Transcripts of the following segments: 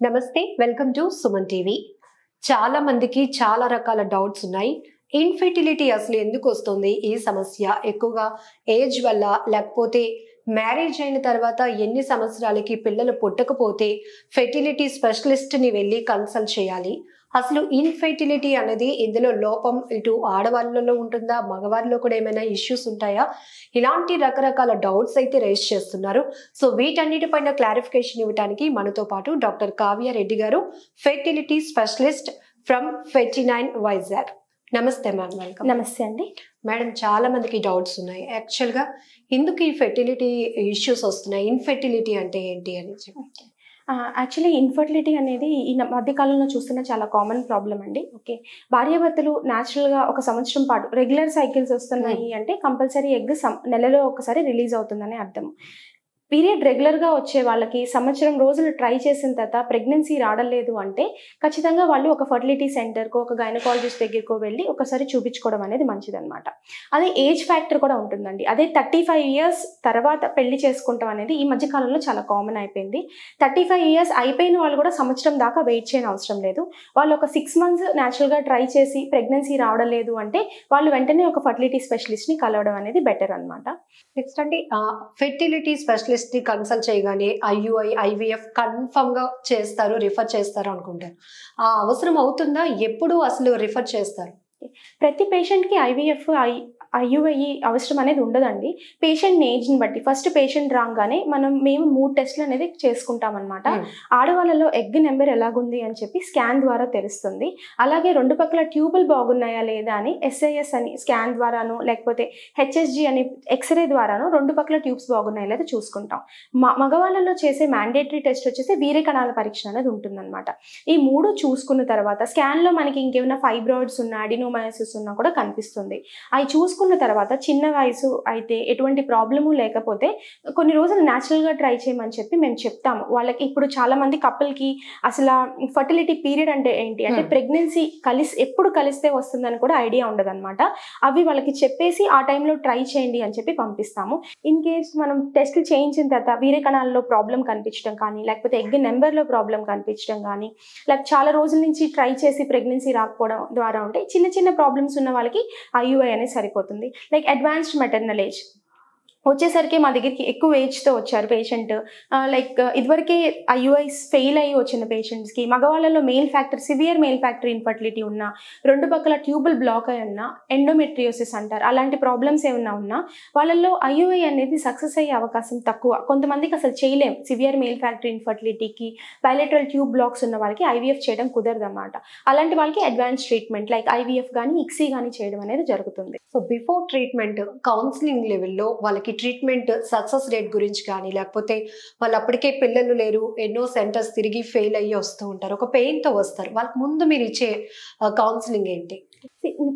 నమస్తే welcome to Suman TV. చాలా మందికి చాలా రకాల డౌట్స్ ఉన్నాయి. ఇన్ఫెర్టిలిటీ అసలు ఎందుకు వస్తుంది ఈ సమస్య? ఎక్కువగా ఏజ్ వల్ల లేకపోతే మ్యారేజ్ అయిన తర్వాత ఎన్ని సంవత్సరాలకి పిల్లలు పుట్టకపోతే ఫెర్టిలిటీ స్పెషలిస్ట్ని వెళ్ళి కన్సల్ట్ చేయాలి? అసలు ఇన్ఫెర్టిలిటీ అనేది ఇందులో లోపం ఇటు ఆడవాళ్ళలో ఉంటుందా? మగవారిలో కూడా ఏమైనా ఇష్యూస్ ఉంటాయా? ఇలాంటి రకరకాల డౌట్స్ అయితే రేస్ చేస్తున్నారు. సో వీటన్నిటిపైన క్లారిఫికేషన్ ఇవ్వడానికి మనతో పాటు డాక్టర్ కావ్య రెడ్డి గారు fertility specialist from Ferty nine Vizag నమస్తే మ్యామ్ వెల్కమ్. నమస్తే అండి. మేడం చాలా మందికి డౌట్స్ ఉన్నాయి. యాక్చువల్గా ఎందుకు ఈ ఫెర్టిలిటీ ఇష్యూస్ వస్తున్నాయి? ఇన్ఫెర్టిలిటీ అంటే ఏంటి అని చెప్పి యాక్చువల్లీ ఇన్ఫర్టిలిటీ అనేది ఈ న- మధ్య కాలంలో చూస్తున్న చాలా కామన్ ప్రాబ్లం అండి. ఓకే భార్యాభర్తలు న్యాచురల్గా ఒక సంవత్సరం పాటు రెగ్యులర్ సైకిల్స్ వస్తున్నాయి అంటే కంపల్సరీ ఎగ్ నెలలో ఒకసారి రిలీజ్ అవుతుందని అర్థం పీరియడ్ రెగ్యులర్గా వచ్చే వాళ్ళకి సంవత్సరం రోజులు ట్రై చేసిన తర్వాత ప్రెగ్నెన్సీ రాడలేదు అంటే ఖచ్చితంగా వాళ్ళు ఒక ఫర్టిలిటీ సెంటర్కో ఒక గైనకాలజిస్ట్ దగ్గరకో వెళ్ళి ఒకసారి చూపించుకోవడం అనేది మంచిదన్నమాట. అదే ఏజ్ ఫ్యాక్టర్ కూడా ఉంటుందండి. అదే థర్టీ ఫైవ్ ఇయర్స్ తర్వాత పెళ్ళి చేసుకుంటాం అనేది ఈ మధ్య కాలంలో చాలా కామన్ అయిపోయింది. థర్టీ ఫైవ్ ఇయర్స్ అయిపోయిన వాళ్ళు కూడా సంవత్సరం దాకా వెయిట్ చేయని అవసరం లేదు. వాళ్ళు ఒక సిక్స్ మంత్స్ న్యాచురల్గా ట్రై చేసి ప్రెగ్నెన్సీ రావడం లేదు అంటే వాళ్ళు వెంటనే ఒక ఫర్టిలిటీ స్పెషలిస్ట్ని కలవడం అనేది బెటర్ అనమాట నెక్స్ట్ అంటే ఫెర్టిలిటీ స్పెషలిస్ట్ ని కన్సల్ట్ చేయగానే ఐయుఐ ఐవీఎఫ్ కన్ఫర్మ్గా చేస్తారు రిఫర్ చేస్తారు అనుకుంటారు. ఆ అవసరం అవుతుందా? ఎప్పుడు అసలు రిఫర్ చేస్తారు? ప్రతి పేషెంట్కి ఐవీఎఫ్ ఐ ఐయుఐ అవసరం అనేది ఉండదండి. పేషెంట్ ఏజ్ని బట్టి ఫస్ట్ పేషెంట్ రాగానే మనం మేము మూడు టెస్ట్లు అనేది చేసుకుంటాం అనమాట ఆడవాళ్ళలో ఎగ్ నెంబర్ ఎలాగుంది అని చెప్పి స్కాన్ ద్వారా తెలుస్తుంది. అలాగే రెండు పక్కల ట్యూబుల్ బాగున్నాయా లేదా అని ఎస్ఐఎస్ అని స్కాన్ ద్వారాను లేకపోతే హెచ్ఎస్జి అని ఎక్స్రే ద్వారాను రెండు పక్కల ట్యూబ్స్ బాగున్నాయా లేదా చూసుకుంటాం. మగవాళ్ళలో చేసే మ్యాండేటరీ టెస్ట్ వచ్చేసి వీరే కణాల పరీక్ష అనేది ఉంటుందన్నమాట. ఈ మూడు చూసుకున్న తర్వాత స్కాన్లో మనకి ఇంకేమైనా ఫైబ్రాయిడ్స్ ఉన్నా అడినోమయోసిస్ ఉన్నా కూడా కనిపిస్తుంది. అవి చూసుకున్న తర్వాత చిన్న వయసు అయితే ఎటువంటి ప్రాబ్లము లేకపోతే కొన్ని రోజులు న్యాచురల్గా ట్రై చేయమని చెప్పి మేము చెప్తాము. వాళ్ళకి ఇప్పుడు చాలా మంది కపుల్కి అసలు ఫర్టిలిటీ పీరియడ్ అంటే ఏంటి? అంటే Hmm. ప్రెగ్నెన్సీ కలిసి ఎప్పుడు కలిస్తే వస్తుందని కూడా ఐడియా ఉండదన్నమాట. అవి వాళ్ళకి చెప్పేసి ఆ టైంలో ట్రై చేయండి అని చెప్పి పంపిస్తాము. ఇన్ కేస్ మనం టెస్ట్లు చేయించిన తర్వాత వీరే కణాల్లో ప్రాబ్లం కనిపించడం కానీ లేకపోతే ఎగ్ నెంబర్లో ప్రాబ్లం కనిపించడం కానీ లేక చాలా రోజుల నుంచి ట్రై చేసి ప్రెగ్నెన్సీ రాకపోవడం ద్వారా ఉంటే చిన్న చిన్న ప్రాబ్లమ్స్ ఉన్న వాళ్ళకి ఐయుఐ అనేది సరిపోతుంది. వస్తుంది. లైక్ అడ్వాన్స్డ్ మెటర్నల్ ఏజ్ వచ్చేసరికి మా దగ్గరికి ఎక్కువ ఏజ్తో వచ్చారు పేషెంట్ లైక్ ఇదివరకే ఐయుఐస్ ఫెయిల్ అయ్యి వచ్చిన పేషెంట్స్కి మగవాళ్ళలో male factor severe male factor infertility ఉన్నా రెండు పక్కల ట్యూబుల్ బ్లాక్ అయి ఉన్నా ఎండోమెట్రియోసిస్ అంటారు. అలాంటి ప్రాబ్లమ్స్ ఏమన్నా ఉన్నా వాళ్ళల్లో ఐయుఐ అనేది సక్సెస్ అయ్యే అవకాశం తక్కువ. కొంతమందికి అసలు చేయలేం. సివియర్ మెయిల్ ఫ్యాక్టర్ ఇన్ఫర్టిలిటీకి బయలెట్రల్ ట్యూబ్ బ్లాక్స్ ఉన్న వాళ్ళకి ఐవీఎఫ్ చేయడం కుదరదు అనమాట అలాంటి వాళ్ళకి అడ్వాన్స్ ట్రీట్మెంట్ లైక్ ఐవీఎఫ్ కానీ ఇక్సీ కానీ చేయడం అనేది జరుగుతుంది. సో బిఫోర్ ట్రీట్మెంట్ కౌన్సిలింగ్ లెవెల్లో వాళ్ళకి ట్రీట్మెంట్ సక్సెస్ రేట్ గురించి కానీ లేకపోతే వాళ్ళు అప్పటికే పిల్లలు లేరు ఎన్నో సెంటర్స్ తిరిగి ఫెయిల్ అయ్యి వస్తూ ఉంటారు ఒక పెయిన్తో వస్తారు. వాళ్ళకి ముందు మీరు ఇచ్చే కౌన్సిలింగ్ ఏంటి?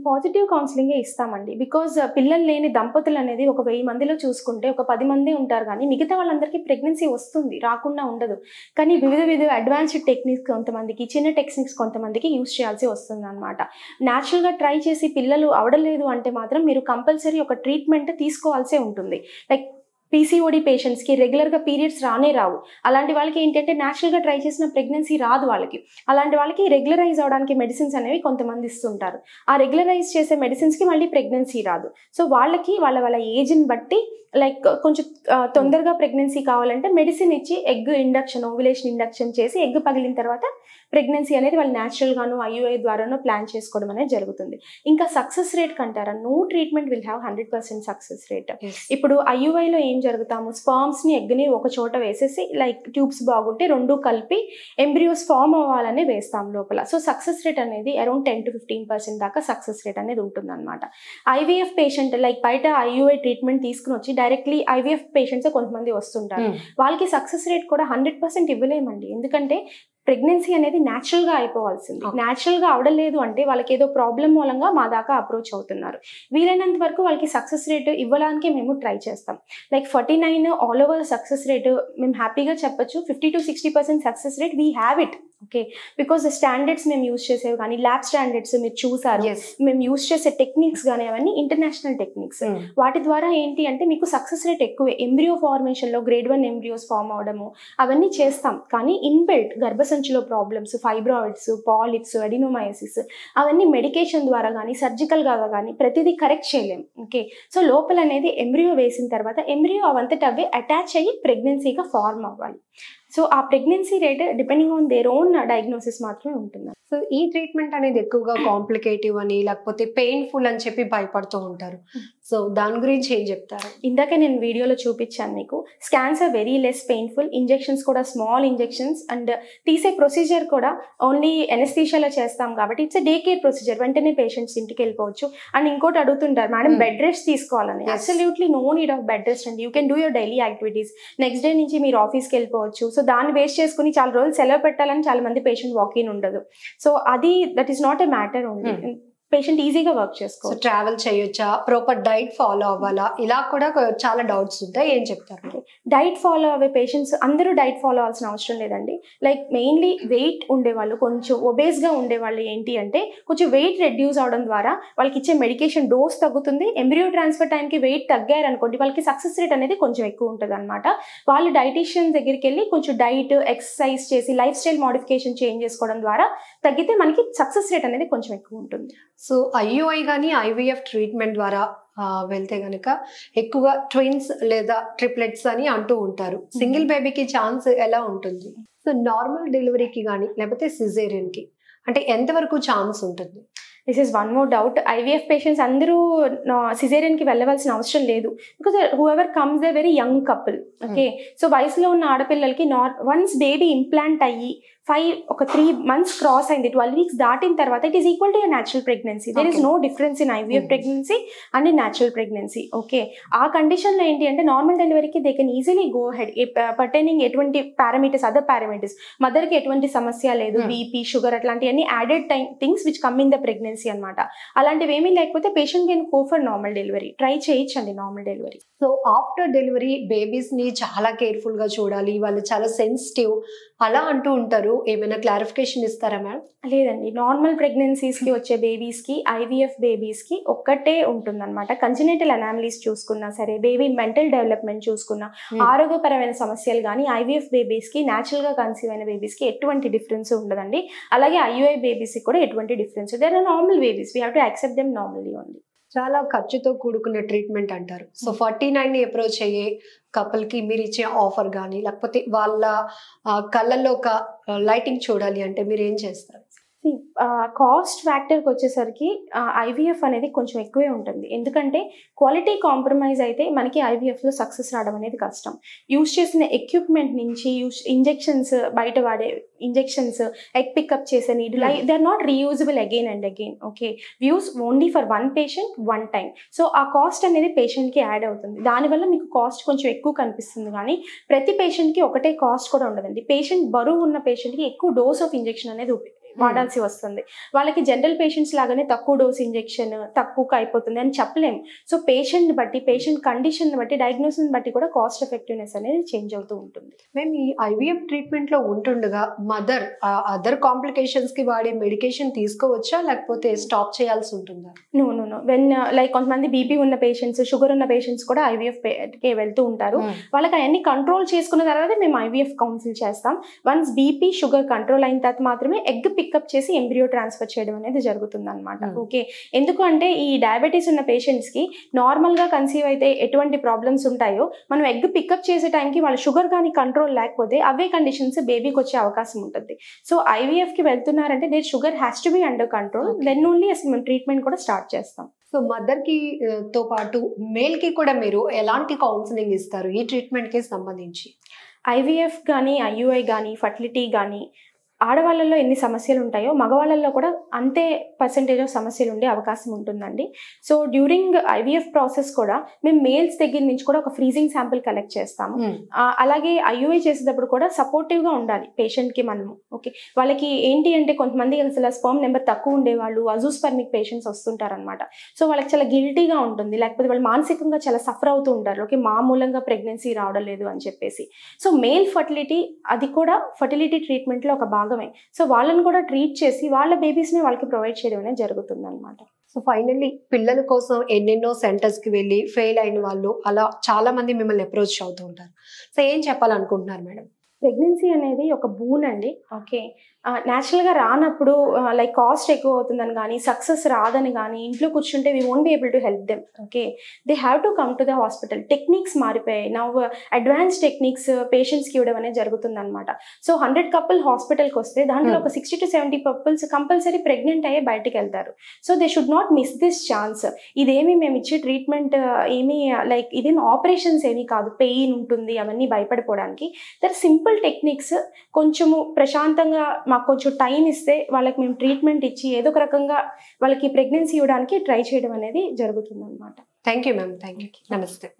పాజిటివ్ కౌన్సిలింగే ఇస్తామండి. బికాజ్ uh, పిల్లలు లేని దంపతులు అనేది ఒక వెయ్యి మందిలో చూసుకుంటే ఒక పది మంది ఉంటారు కానీ మిగతా వాళ్ళందరికీ ప్రెగ్నెన్సీ వస్తుంది రాకుండా ఉండదు. కానీ వివిధ వివిధ అడ్వాన్స్డ్ టెక్నిక్స్ కొంతమందికి చిన్న టెక్నిక్స్ కొంతమందికి యూస్ చేయాల్సి వస్తుంది అనమాట న్యాచురల్గా ట్రై చేసి పిల్లలు అవడలేదు అంటే మాత్రం మీరు కంపల్సరీ ఒక ట్రీట్మెంట్ తీసుకోవాల్సే ఉంటుంది. లైక్ పీసీఓడి పేషెంట్స్కి రెగ్యులర్గా పీరియడ్స్ రానే రావు. అలాంటి వాళ్ళకి ఏంటంటే న్యాచురల్గా ట్రై చేసిన ప్రెగ్నెన్సీ రాదు వాళ్ళకి. అలాంటి వాళ్ళకి రెగ్యులరైజ్ అవడానికి మెడిసిన్స్ అనేవి కొంతమంది ఇస్తుంటారు. ఆ రెగ్యులరైజ్ చేసే మెడిసిన్స్కి మళ్ళీ ప్రెగ్నెన్సీ రాదు. సో వాళ్ళకి వాళ్ళ వాళ్ళ ఏజ్ని బట్టి లైక్ కొంచెం తొందరగా ప్రెగ్నెన్సీ కావాలంటే మెడిసిన్ ఇచ్చి ఎగ్ ఇండక్షన్ ఓవులేషన్ ఇండక్షన్ చేసి ఎగ్ పగిలిన తర్వాత ప్రెగ్నెన్సీ అనేది వాళ్ళు న్యాచురల్గాను ఐయుఐ ద్వారానో ప్లాన్ చేసుకోవడం అనేది జరుగుతుంది. ఇంకా success rate కంటారా? No treatment will have hundred percent success rate. ఇప్పుడు ఐయుఐలో ఏం జరుగుతాము? స్పర్మ్స్ని ఎగ్ని ఒక చోట వేసేసి లైక్ ట్యూబ్స్ బాగుంటే రెండు కలిపి ఎంబ్రియోస్ ఫామ్ అవ్వాలని వేస్తాం లోపల. సో సక్సెస్ రేట్ అనేది around ten to fifteen percent దాకా సక్సెస్ రేట్ అనేది ఉంటుందన్నమాట. ఐవీఎఫ్ పేషెంట్ లైక్ బయట ఐయుఐ ట్రీట్మెంట్ తీసుకుని వచ్చి డైరెక్ట్లీ ఐవీఎఫ్ పేషెంట్స్ కొంతమంది వస్తుంటారు. వాళ్ళకి సక్సెస్ రేట్ కూడా హండ్రెడ్ పర్సెంట్ ఇవ్వలేమండి. ఎందుకంటే ప్రెగ్నెన్సీ అనేది న్యాచురల్గా అయిపోవాల్సింది. న్యాచురల్గా అవడలేదు అంటే వాళ్ళకి ఏదో ప్రాబ్లం మూలంగా మా దాకా అప్రోచ్ అవుతున్నారు. వీలైనంత వరకు వాళ్ళకి సక్సెస్ రేట్ ఇవ్వడానికి మేము ట్రై చేస్తాం. Like forty nine all over success rate మేము హ్యాపీగా చెప్పొచ్చు. Fifty to sixty percent success rate we have it okay because standards మేము యూస్ చేసేవి కానీ ల్యాబ్ స్టాండర్డ్స్ మీరు చూసారు. మేము యూస్ చేసే టెక్నిక్స్ కానీ అవన్నీ ఇంటర్నేషనల్ టెక్నిక్స్ వాటి ద్వారా ఏంటి అంటే మీకు సక్సెస్ రేట్ ఎక్కువే. ఎంబ్రియో ఫార్మేషన్లో గ్రేడ్ వన్ ఎంబ్రియోస్ ఫామ్ అవడము అవన్నీ చేస్తాం. కానీ ఇన్బిల్ట్ గర్భసంచిలో ప్రాబ్లమ్స్ ఫైబ్రాయిడ్స్ పాలిప్స్ అడినోమయోసిస్ అవన్నీ మెడికేషన్ ద్వారా కానీ సర్జికల్గా కానీ ప్రతిదీ కరెక్ట్ చేయలేం. ఓకే సో లోపల అనేది ఎంబ్రియో వేసిన తర్వాత ఎంబ్రియో అవంతట అవే అటాచ్ అయ్యి ప్రెగ్నెన్సీగా ఫార్మ్ అవ్వాలి. సో ఆ pregnancy rate depending on their own diagnosis మాత్రమే ఉంటుంది సో ఈ ట్రీట్మెంట్ అనేది ఎక్కువగా కాంప్లికేటివ్ అని లేకపోతే పెయిన్ఫుల్ అని చెప్పి భయపడుతూ ఉంటారు. సో దాని గురించి ఏం చెప్తారు? ఇందాకే నేను వీడియోలో చూపించాను మీకు. Scans are very less painful injections కూడా స్మాల్ ఇంజెక్షన్స్ అండ్ తీసే ప్రొసీజర్ కూడా ఓన్లీ ఎనస్థీషియాలో చేస్తాం కాబట్టి ఇట్స్ డే కేర్ ప్రొసీజర్ వెంటనే పేషెంట్స్ ఇంటికి వెళ్ళిపోవచ్చు. అండ్ ఇంకోటి అడుగుతుంటారు మేడం. బెడ్ రెస్ట్ తీసుకోవాలని. Absolutely no need of bed rest అండి you can do your daily activities next day నుంచి మీరు ఆఫీస్కి వెళ్ళిపోవచ్చు. సో దాన్ని బేస్ చేసుకుని చాలా రోజులు సెలవు పెట్టాలని చాలా మంది పేషెంట్ వాకిన్ ఉండదు. సో అది that is not a matter only. Patient ఈజీగా వర్క్ చేసుకోవచ్చు ట్రావెల్ చేయొచ్చా? ప్రాపర్ డైట్ ఫాలో అవ్వాలా? ఇలా కూడా చాలా డౌట్స్ ఉంటాయి. ఏం చెప్తారు? డైట్ ఫాలో అవ్వే పేషెంట్స్ అందరూ డైట్ ఫాలో అవ్వాల్సిన అవసరం లేదండి. లైక్ మెయిన్లీ వెయిట్ ఉండేవాళ్ళు కొంచెం ఒబేస్గా ఉండేవాళ్ళు ఏంటి అంటే కొంచెం వెయిట్ రెడ్యూస్ అవడం ద్వారా వాళ్ళకి ఇచ్చే మెడికేషన్ డోస్ తగ్గుతుంది. ఎంబ్రియో ట్రాన్స్ఫర్ టైంకి వెయిట్ తగ్గారు అనుకోండి వాళ్ళకి సక్సెస్ రేట్ అనేది కొంచెం ఎక్కువ ఉంటుంది అనమాట వాళ్ళు డైటీషియన్ దగ్గరికి వెళ్ళి కొంచెం డైట్ ఎక్సర్సైజ్ చేసి లైఫ్ స్టైల్ మోడిఫికేషన్ చేంజ్ చేసుకోవడం ద్వారా తగ్గితే మనకి సక్సెస్ రేట్ అనేది కొంచెం ఎక్కువ ఉంటుంది. సో ఐయుఐ కానీ ఐవీఎఫ్ ట్రీట్మెంట్ ద్వారా వెళ్తే గనక ఎక్కువగా ట్విన్స్ లేదా ట్రిప్లెట్స్ అని అంటూ ఉంటారు. సింగిల్ బేబీకి ఛాన్స్ ఎలా ఉంటుంది? సో నార్మల్ డెలివరీకి కానీ లేకపోతే సిజేరియన్కి అంటే ఎంతవరకు ఛాన్స్ ఉంటుంది? This is one more doubt IVF patients అందరూ సిజేరియన్కి వెళ్ళవలసిన అవసరం లేదు. Because whoever comes the very young couple okay so వయసులో ఉన్న ఆడపిల్లలకి నార్ వన్స్ బేబీ ఇంప్లాంట్ అయ్యి ఫైవ్ ఒక త్రీ మంత్స్ క్రాస్ అయింది. ట్వెల్వ్ వీక్స్ దాటిన తర్వాత it is equal to natural pregnancy there is. No difference in IVF. Pregnancy and natural pregnancy okay ఆ కండిషన్లో ఏంటి అంటే నార్మల్ డెలివరీకి they can easily go ahead pertaining ఎటువంటి పారామీటర్స్ అదర్ పారామీటర్స్ మదర్కి ఎటువంటి సమస్య లేదు. Hmm. బీపీ షుగర్ అట్లాంటివన్నీ added time things which come in the pregnancy అనమాట అలాంటివి ఏమీ లేకపోతే patient can go for normal delivery try చేయొచ్చండి normal delivery so after delivery బేబీస్ని చాలా కేర్ఫుల్గా చూడాలి. వాళ్ళు చాలా సెన్సిటివ్ అలా అంటూ ఉంటారు. ఏమైనా క్లారిఫికేషన్ ఇస్తారా మేడం లేదండి. నార్మల్ ప్రెగ్నెన్సీస్కి వచ్చే బేబీస్కి ఐవీఎఫ్ బేబీస్కి ఒక్కటే ఉంటుందన్నమాట. కంజనెటల్ అనామలీస్ చూసుకున్నా సరే బేబీ మెంటల్ డెవలప్మెంట్ చూసుకున్నా ఆరోగ్యపరమైన సమస్యలు కానీ ఐవీఎఫ్ బేబీస్కి న్యాచురల్గా కన్సీవ్ అయిన బేబీస్కి ఎటువంటి డిఫరెన్స్ ఉండదండి. అలాగే ఐయుఐ బేబీస్కి కూడా ఎటువంటి difference there are normal babies we have to accept them normally only చాలా ఖర్చుతో కూడుకున్న ట్రీట్మెంట్ అంటారు. సో ఫార్టీ నైన్ని అప్రోచ్ అయ్యే కపుల్కి మీరు ఇచ్చే ఆఫర్ కానీ లేకపోతే వాళ్ళ కళ్ళల్లో ఒక లైటింగ్ చూడాలి అంటే మీరు ఏం చేస్తారు? కాస్ట్ ఫ్యాక్టర్కి వచ్చేసరికి ఐవీఎఫ్ అనేది కొంచెం ఎక్కువే ఉంటుంది. ఎందుకంటే క్వాలిటీ కాంప్రమైజ్ అయితే మనకి ఐవీఎఫ్లో సక్సెస్ రావడం అనేది కష్టం. యూస్ చేసిన ఎక్విప్మెంట్ నుంచి యూస్ ఇంజెక్షన్స్ బయట వాడే ఇంజెక్షన్స్ ఎగ్ పికప్ చేసే need Hmm. They are not reusable again and again okay use only for one patient one time so ఆ కాస్ట్ అనేది పేషెంట్కి యాడ్ అవుతుంది. దానివల్ల మీకు కాస్ట్ కొంచెం ఎక్కువ కనిపిస్తుంది కానీ ప్రతి పేషెంట్కి ఒకటే కాస్ట్ కూడా ఉండదండి. పేషెంట్ బరువు ఉన్న పేషెంట్కి ఎక్కువ డోస్ ఆఫ్ ఇంజెక్షన్ అనేది వాడాల్సి వస్తుంది. వాళ్ళకి జనరల్ పేషెంట్స్ లాగానే తక్కువ డోస్ ఇంజెక్షన్ తక్కువగా అయిపోతుంది అని చెప్పలేం. సో పేషెంట్ బట్టి పేషెంట్ కండిషన్ బట్టి డయాగ్నోసిస్ బట్టి కూడా కాస్ట్ ఎఫెక్టివ్నెస్ అనేది చేంజ్ అవుతూ ఉంటుంది. మేము ఈ ఐవీఎఫ్ ట్రీట్మెంట్లో ఉంటుండగా మదర్ అదర్ కాంప్లికేషన్స్కి వాడే మెడికేషన్ తీసుకోవచ్చా? లేకపోతే స్టాప్ చేయాల్సి ఉంటుందా? No no no when like కొంతమంది బీపీ ఉన్న పేషెంట్స్ షుగర్ ఉన్న పేషెంట్స్ కూడా ఐవీఎఫ్కి వెళ్తూ ఉంటారు. వాళ్ళకి అవన్నీ కంట్రోల్ చేసుకున్న తర్వాత మేము ఐవీఎఫ్ కౌన్సిల్ చేస్తాం. వన్స్ బీపీ షుగర్ కంట్రోల్ అయిన తర్వాత మాత్రమే ఎగ్ పికప్ చేసి ఎంబ్రియో ట్రాన్స్ఫర్ చేయడం అనేది జరుగుతుంది అనమాట Hmm. ఓకే ఎందుకు అంటే ఈ డయాబెటీస్ ఉన్న పేషెంట్స్కి నార్మల్గా కన్సీవ్ అయితే ఎటువంటి ప్రాబ్లమ్స్ ఉంటాయో మనం ఎగ్ పికప్ చేసే టైంకి వాళ్ళ షుగర్ కానీ కంట్రోల్ లేకపోతే అవే కండిషన్స్ బేబీకి వచ్చే అవకాశం ఉంటుంది. సో ఐవీఎఫ్కి వెళ్తున్నారంటే their sugar has to be under control. Then only అసలు మేము ట్రీట్మెంట్ కూడా స్టార్ట్ చేస్తాం. సో మదర్కి ఆ, తో పాటు మేల్కి కూడా మీరు ఎలాంటి కౌన్సిలింగ్ ఇస్తారు? ఈ ట్రీట్మెంట్కి సంబంధించి? ఐవీఎఫ్ కానీ ఐయుఐ కానీ ఫర్టిలిటీ కానీ ఆడవాళ్ళలో ఎన్ని సమస్యలు ఉంటాయో మగవాళ్ళల్లో కూడా అంతే పర్సంటేజ్ ఆఫ్ సమస్యలు ఉండే అవకాశం ఉంటుందండి. సో డ్యూరింగ్ ఐవీఎఫ్ ప్రాసెస్ కూడా మేము మేల్స్ దగ్గర నుంచి కూడా ఒక ఫ్రీజింగ్ శాంపిల్ కలెక్ట్ చేస్తాము. ఆ, అలాగే ఐయుఐ చేసేటప్పుడు కూడా సపోర్టివ్గా ఉండాలి పేషెంట్కి మనము. ఓకే వాళ్ళకి ఏంటి అంటే కొంతమంది అసలు స్పర్మ్ నెంబర్ తక్కువ ఉండేవాళ్ళు అజూస్పర్మిక్ పేషెంట్స్ వస్తుంటారనమాట సో వాళ్ళకి చాలా గిల్టీగా ఉంటుంది. లేకపోతే వాళ్ళు మానసికంగా చాలా సఫర్ అవుతూ ఉంటారు. ఓకే మా మూలంగా ప్రెగ్నెన్సీ రావడం లేదు అని చెప్పేసి. సో మేల్ ఫర్టిలిటీ అది కూడా ఫర్టిలిటీ ట్రీట్మెంట్లో ఒక భాగం. భాగమే సో వాళ్ళని కూడా ట్రీట్ చేసి వాళ్ళ బేబీస్ని వాళ్ళకి ప్రొవైడ్ చేయడం అనేది జరుగుతుంది అనమాట సో ఫైనల్లీ పిల్లల కోసం ఎన్నెన్నో సెంటర్స్కి వెళ్ళి ఫెయిల్ అయిన వాళ్ళు అలా చాలా మంది మిమ్మల్ని అప్రోచ్ అవుతూ ఉంటారు. సో ఏం చెప్పాలనుకుంటున్నారు మేడం? ప్రెగ్నెన్సీ అనేది ఒక బూన్ అండి. ఓకే న్యాచురల్గా రానప్పుడు లైక్ కాస్ట్ ఎక్కువ అవుతుందని కానీ సక్సెస్ రాదని కానీ ఇంట్లో కూర్చుంటే we won't be able to help them okay they have to come to the hospital techniques మారిపోయాయి. నవ్ అడ్వాన్స్ టెక్నిక్స్ పేషెంట్స్కి ఇవ్వడం అనేది జరుగుతుంది అనమాట సో హండ్రెడ్ కపుల్ హాస్పిటల్కి వస్తే దాంట్లో Hmm. ఒక sixty to seventy couples compulsory pregnant అయ్యే బయటికి వెళ్తారు. So they should not miss this chance ఇదేమి మేము ఇచ్చే ట్రీట్మెంట్ ఏమీ లైక్ ఇదేమి ఆపరేషన్స్ ఏమీ కాదు. పెయిన్ ఉంటుంది అవన్నీ భయపడిపోవడానికి. దర్ సింపుల్ టెక్నిక్స్ కొంచెము ప్రశాంతంగా మాకు కొంచెం టైం ఇస్తే వాళ్ళకి మేము ట్రీట్మెంట్ ఇచ్చి ఏదో ఒక రకంగా వాళ్ళకి ప్రెగ్నెన్సీ ఇవ్వడానికి ట్రై చేయడం అనేది జరుగుతుంది అనమాట thank you ma'am thank you నమస్తే